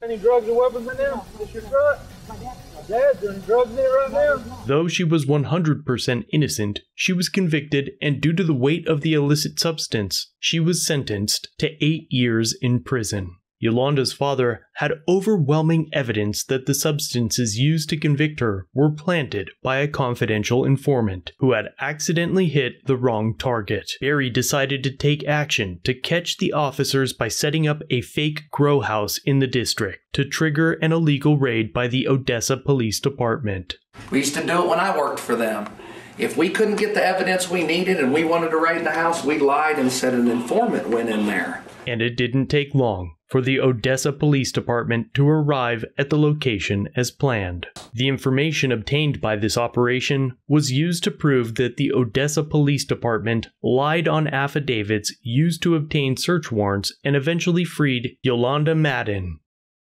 Any drugs or weapons in there? Your truck? Dad, doing drugs it right now? Though she was 100% innocent, she was convicted, and due to the weight of the illicit substance, she was sentenced to eight years in prison. Yolanda's father had overwhelming evidence that the substances used to convict her were planted by a confidential informant who had accidentally hit the wrong target. Barry decided to take action to catch the officers by setting up a fake grow house in the district to trigger an illegal raid by the Odessa Police Department. We used to do it when I worked for them. If we couldn't get the evidence we needed and we wanted to raid the house, we lied and said an informant went in there. And it didn't take long for the Odessa Police Department to arrive at the location as planned. The information obtained by this operation was used to prove that the Odessa Police Department lied on affidavits used to obtain search warrants and eventually freed Yolanda Madden